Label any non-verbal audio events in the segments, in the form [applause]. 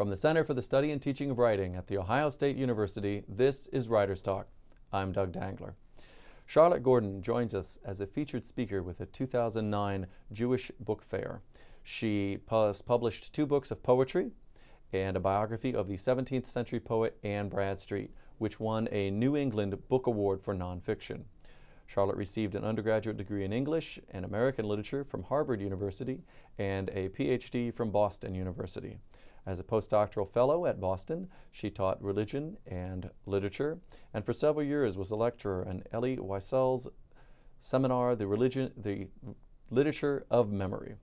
From the Center for the Study and Teaching of Writing at The Ohio State University, this is Writers Talk. I'm Doug Dangler. Charlotte Gordon joins us as a featured speaker with a 2009 Jewish Book Fair. She has published two books of poetry and a biography of the 17th century poet Anne Bradstreet, which won a New England Book Award for nonfiction. Charlotte received an undergraduate degree in English and American literature from Harvard University and a PhD from Boston University. As a postdoctoral fellow at Boston, she taught religion and literature, and for several years was a lecturer in Elie Wiesel's seminar, The Religion, The Literature of Memory.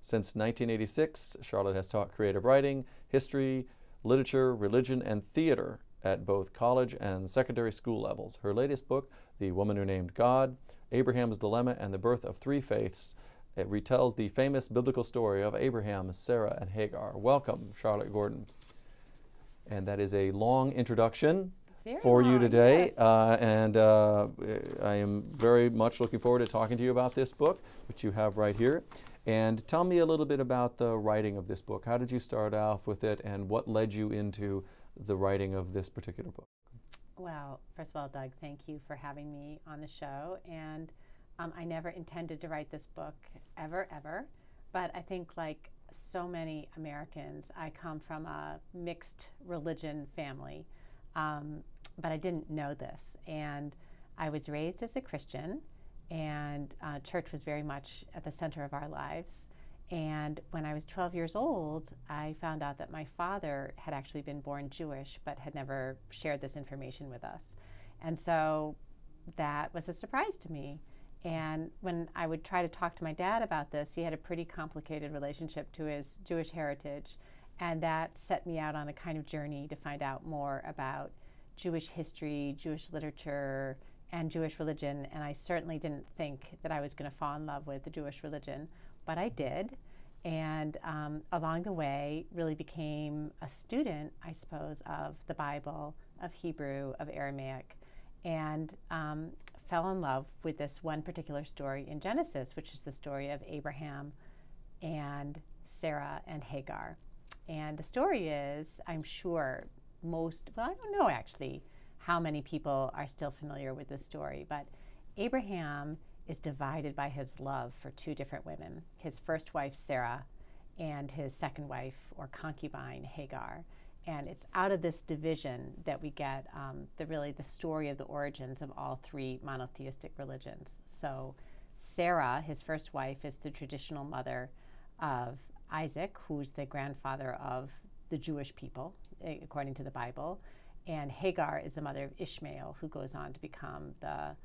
Since 1986, Charlotte has taught creative writing, history, literature, religion, and theater at both college and secondary school levels. Her latest book, The Woman Who Named God, Abraham's Dilemma and the Birth of Three Faiths, it retells the famous biblical story of Abraham, Sarah, and Hagar. Welcome, Charlotte Gordon. And that is a long introduction Very for you today. yes. Uh, and uh, I am very much looking forward to talking to you about this book, which you have right here. And tell me a little bit about the writing of this book. How did you start off with it, and what led you into the writing of this particular book? Well, first of all, Doug, thank you for having me on the show. And um, I never intended to write this book ever, ever. But I think, like so many Americans, I come from a mixed religion family. Um, but I didn't know this. And I was raised as a Christian, and uh, church was very much at the center of our lives. And when I was 12 years old, I found out that my father had actually been born Jewish, but had never shared this information with us. And so that was a surprise to me. And when I would try to talk to my dad about this, he had a pretty complicated relationship to his Jewish heritage. And that set me out on a kind of journey to find out more about Jewish history, Jewish literature, and Jewish religion. And I certainly didn't think that I was going to fall in love with the Jewish religion but I did. And um, along the way, really became a student, I suppose, of the Bible, of Hebrew, of Aramaic, and um, fell in love with this one particular story in Genesis, which is the story of Abraham and Sarah and Hagar. And the story is, I'm sure most, well, I don't know actually how many people are still familiar with this story, but Abraham is divided by his love for two different women his first wife, Sarah, and his second wife or concubine, Hagar. And it's out of this division that we get um, the really the story of the origins of all three monotheistic religions. So, Sarah, his first wife, is the traditional mother of Isaac, who's the grandfather of the Jewish people, according to the Bible. And Hagar is the mother of Ishmael, who goes on to become the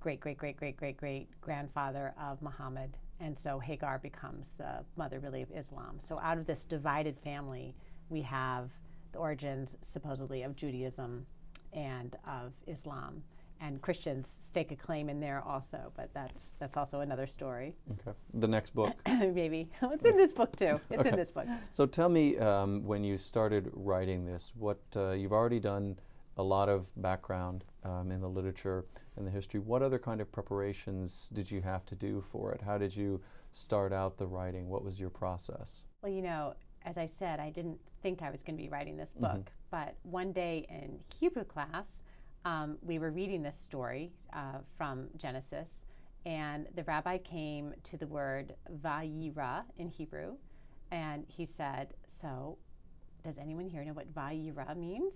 great great great great great great grandfather of Muhammad, and so Hagar becomes the mother really of Islam. So out of this divided family, we have the origins supposedly of Judaism and of Islam, and Christians stake a claim in there also, but that's that's also another story. Okay. The next book. [coughs] Maybe [laughs] it's in this book too. It's Okay. in this book. So tell me, um, when you started writing this, what uh, you've already done a lot of background um, in the literature and the history. What other kind of preparations did you have to do for it? How did you start out the writing? What was your process? Well, you know, as I said, I didn't think I was going to be writing this book, but one day in Hebrew class, um, we were reading this story uh, from Genesis, and the rabbi came to the word vayira in Hebrew, and he said, So, does anyone here know what vayira means?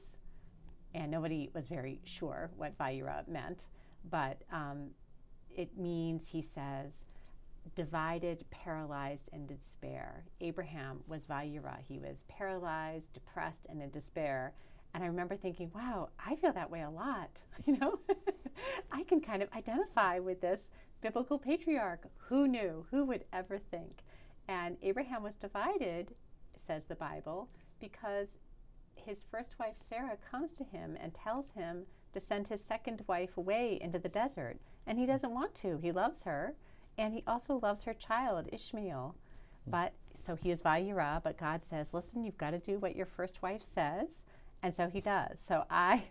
And nobody was very sure what vayira meant, but um, it means, he says, divided, paralyzed, and in despair. Abraham was Vayira. He was paralyzed, depressed, and in despair. And I remember thinking, wow, I feel that way a lot. [laughs] You know, [laughs] I can kind of identify with this biblical patriarch. Who knew? Who would ever think? And Abraham was divided, says the Bible, because his first wife Sarah comes to him and tells him to send his second wife away into the desert. And he doesn't want to. He loves her. And he also loves her child, Ishmael. But so he is Vayira, but God says, listen, you've got to do what your first wife says. And so he does. So I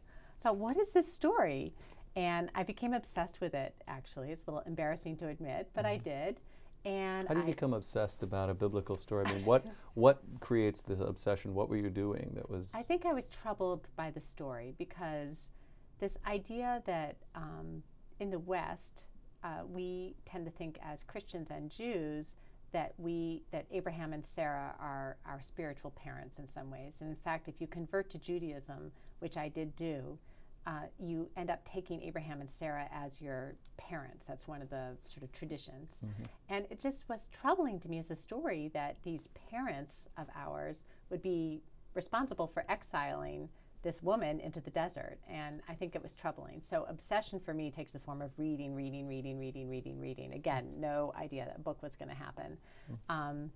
thought, what is this story? And I became obsessed with it, actually. It's a little embarrassing to admit, but I did. And How do you I, become obsessed about a biblical story? I mean, [laughs] what what creates this obsession? What were you doing that was? I think I was troubled by the story because this idea that um, in the West uh, we tend to think as Christians and Jews that we that Abraham and Sarah are our spiritual parents in some ways. And in fact, if you convert to Judaism, which I did do, uh, you end up taking Abraham and Sarah as your parents. That's one of the sort of traditions. Mhm. And it just was troubling to me as a story that these parents of ours would be responsible for exiling this woman into the desert. And I think it was troubling. So, obsession for me takes the form of reading, reading, reading, reading, reading, reading. Again, no idea that a book was going to happen. Um,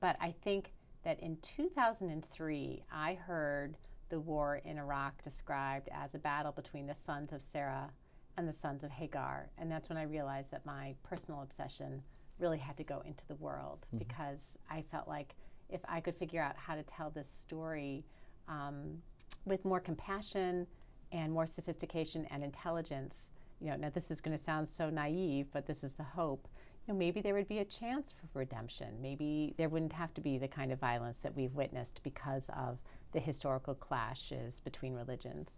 but I think that in 2003, I heard the war in Iraq described as a battle between the sons of Sarah and the sons of Hagar. And that's when I realized that my personal obsession really had to go into the world because I felt like if I could figure out how to tell this story um, with more compassion and more sophistication and intelligence, you know, now this is going to sound so naive, but this is the hope. You know, maybe there would be a chance for redemption. Maybe there wouldn't have to be the kind of violence that we've witnessed because of the historical clashes between religions.